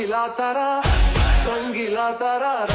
Longhi la tara, longhi la tara,